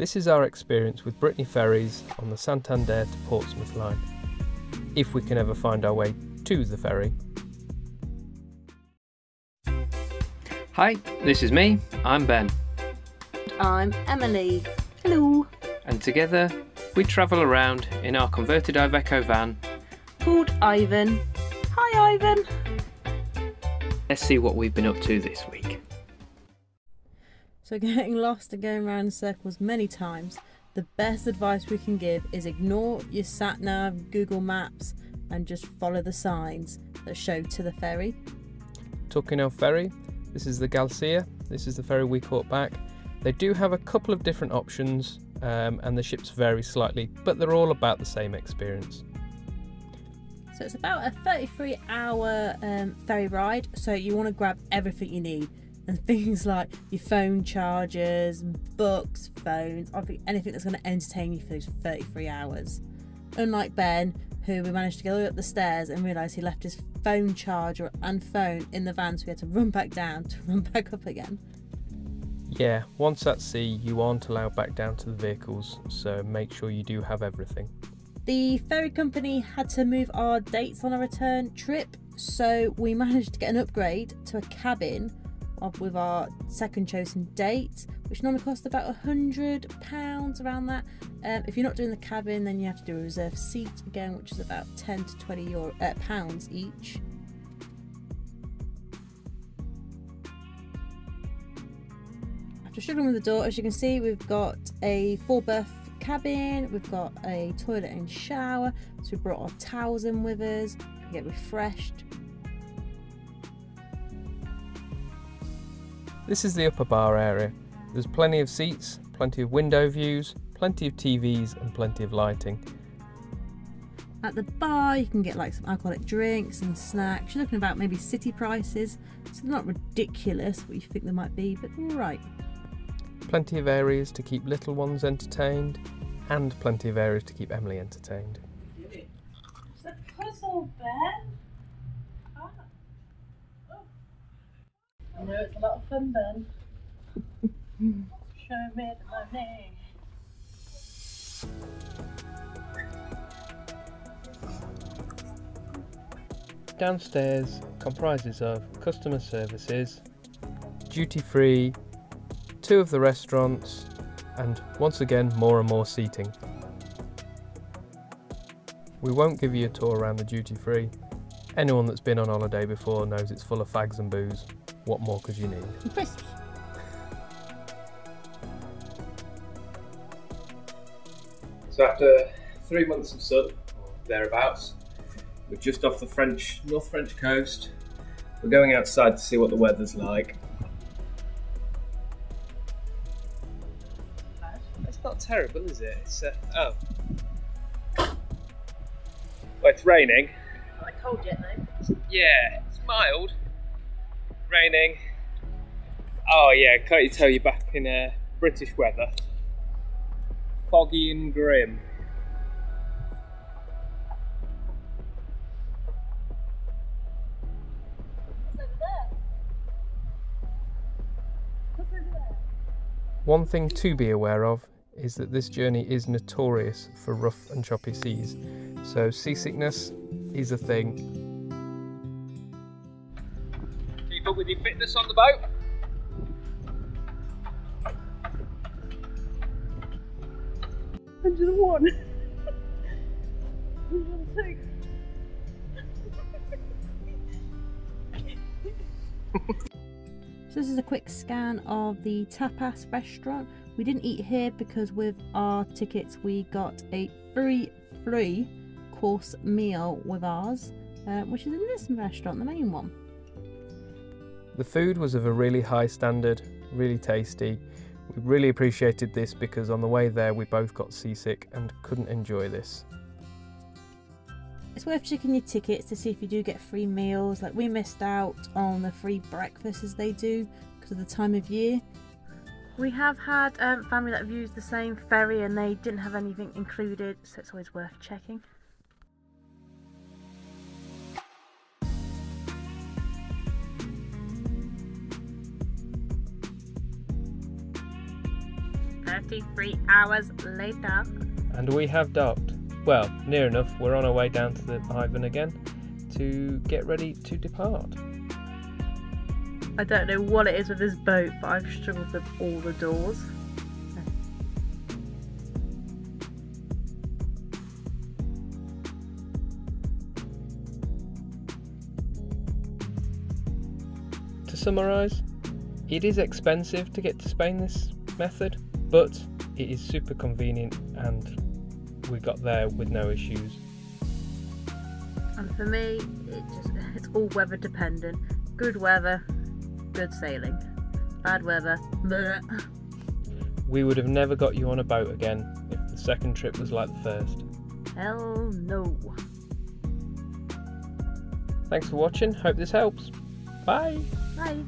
This is our experience with Brittany Ferries on the Santander to Portsmouth line, if we can ever find our way to the ferry. Hi, this is me, I'm Ben, And I'm Emily. Hello. and together we travel around in our converted Iveco van. Called Ivan. Hi, Ivan. Let's see what we've been up to this week. So, getting lost and going around in circles many times, the best advice we can give is ignore your sat nav, Google Maps, and just follow the signs that show to the ferry. Tuckinell Ferry, this is the Galicia, this is the ferry we caught back. They do have a couple of different options um, and the ships vary slightly, but they're all about the same experience. So, it's about a 33 hour um, ferry ride, so you want to grab everything you need. And things like your phone chargers, books, phones, anything that's going to entertain you for those 33 hours. Unlike Ben, who we managed to go up the stairs and realise he left his phone charger and phone in the van, so we had to run back down to run back up again. Yeah, once at sea, you aren't allowed back down to the vehicles, so make sure you do have everything. The ferry company had to move our dates on a return trip, so we managed to get an upgrade to a cabin of- with our second chosen date, which normally costs about a hundred pounds around that. Um, if you're not doing the cabin, then you have to do a reserved seat again, which is about ten to twenty euro, uh, pounds each. After struggling with the door, as you can see, we've got a four berth cabin, we've got a toilet and shower, so we brought our towels in with us, to get refreshed. This is the upper bar area. There's plenty of seats, plenty of window views, plenty of TVs, and plenty of lighting. At the bar, you can get like some alcoholic drinks and snacks. You're looking about maybe city prices, so not ridiculous what you think they might be, but they're all right. Plenty of areas to keep little ones entertained, and plenty of areas to keep Emily entertained. It's a puzzle, Ben. I know it's a lot of fun, Ben. Show me the money. Downstairs comprises of customer services, duty free, two of the restaurants, and once again more and more seating. We won't give you a tour around the duty free. Anyone that's been on holiday before knows it's full of fags and booze. What more could you need? Crisps. So after three months of sun, or thereabouts, we're just off the French North French coast. We're going outside to see what the weather's like. It's not terrible, is it? It's uh, oh, well, it's raining. Not cold yet, though. Yeah, it's mild. Raining. Oh yeah, can't you tell you're back in uh, British weather? Foggy and grim. One thing to be aware of is that this journey is notorious for rough and choppy seas, so seasickness is a thing. Up with your fitness on the boat. Hundred and one. Hundred and two. So this is a quick scan of the tapas restaurant. We didn't eat here because with our tickets we got a free free course meal with ours, uh, which is in this restaurant, the main one. The food was of a really high standard, really tasty. We really appreciated this because on the way there we both got seasick and couldn't enjoy this. It's worth checking your tickets to see if you do get free meals. Like we missed out on the free breakfast as they do because of the time of year. We have had um, family that have used the same ferry and they didn't have anything included, so it's always worth checking. 33 hours later. And we have docked. Well, near enough. We're on our way down to the Ivan again to get ready to depart. I don't know what it is with this boat, but I've struggled with all the doors. To summarise, it is expensive to get to Spain this method, but it is super convenient and we got there with no issues. And for me, it just it's all weather dependent. Good weather, good sailing. Bad weather, bleh. We would have never got you on a boat again if the second trip was like the first. hell no. Thanks for watching, hope this helps. Bye! Bye.